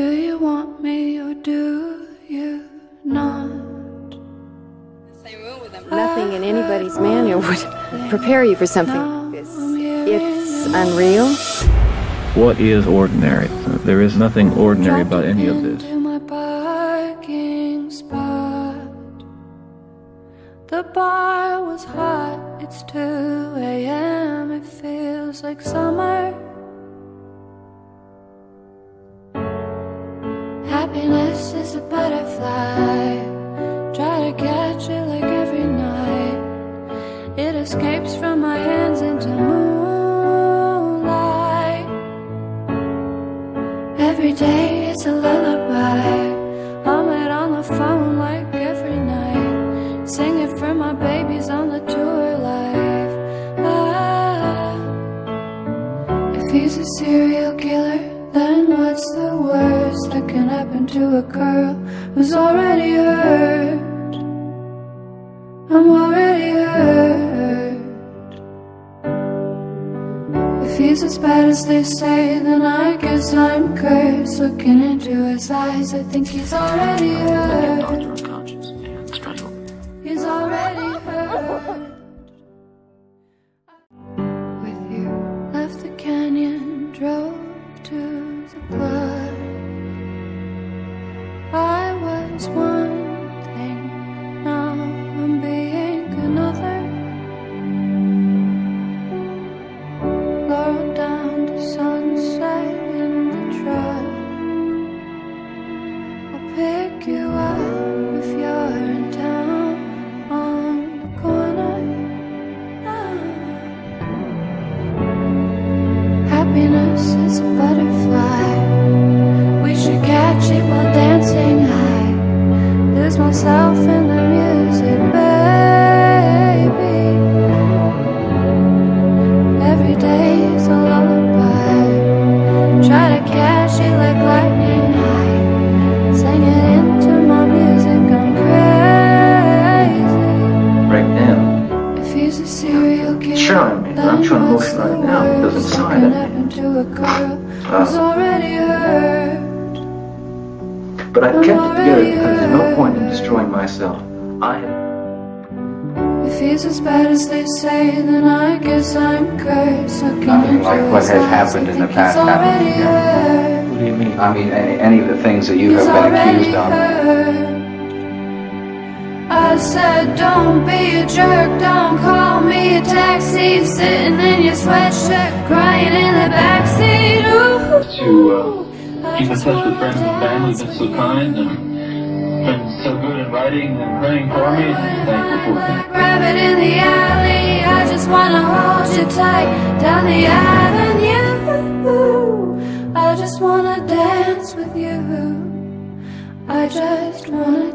Do you want me or do you not? Nothing in anybody's manual would prepare you for something this. It's unreal. What is ordinary? There is nothing ordinary about any of this. Into my parking spot. The bar was hot. It's 2 a.m. It feels like summer. Happiness is a butterfly. Try to catch it like every night. It escapes from my hands into moonlight. Every day is a lullaby. I'm it on the phone like every night. Singing for my babies on the tour life. Ah, if he's a serial killer, what's the worst that can happen to a girl who's already hurt? I'm already hurt. If he's as bad as they say, then I guess I'm cursed. Looking into his eyes, I think he's already hurt. He's already hurt. With you, left the canyon, drove to I was one thing, now I'm being another. Down to sunset in the truck. I'll pick you up if you're in town on the corner. Ah. Happiness is a butterfly. Myself in the music, baby. Every day is a lullaby. Try to catch it like lightning high. Sing it into my music, I'm crazy. break down. If he's a serial killer, Sure, I mean, I'm too emotional right now because I'm sorry that- to a girl who's Uh, already hurt. But I've kept it together because there's no point in destroying myself. I have. If he's as bad as they say, then I guess I'm cursed. Nothing like what has happened in the past he's happened already again. What do you mean? I mean, any, any of the things that you He's have been already accused of. I said, don't be a jerk, don't call me a taxi. Sitting in your sweatshirt, crying in the backseat. Ooh. to uh, keep in touch with friends and family, been so kind and been so good in writing and praying for me. Thank you for that. Rabbit in the alley, I just wanna hold you tight down the avenue. I just wanna dance with you. I just wanna